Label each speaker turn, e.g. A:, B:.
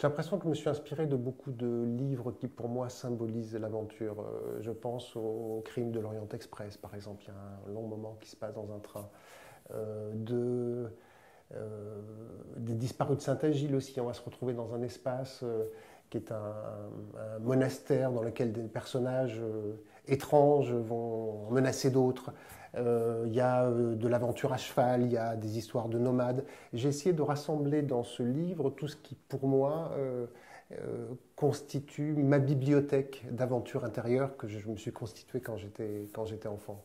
A: J'ai l'impression que je me suis inspiré de beaucoup de livres qui, pour moi, symbolisent l'aventure. Euh, je pense au crime de l'Orient Express, par exemple. Il y a un long moment qui se passe dans un train. Euh, euh, des disparus de Saint-Agile aussi. On va se retrouver dans un espace qui est un, monastère dans lequel des personnages étranges vont menacer d'autres. Euh, il y a euh, de l'aventure à cheval, il y a des histoires de nomades. J'ai essayé de rassembler dans ce livre tout ce qui, pour moi, euh, constitue ma bibliothèque d'aventure intérieure que je me suis constituée quand j'étais enfant.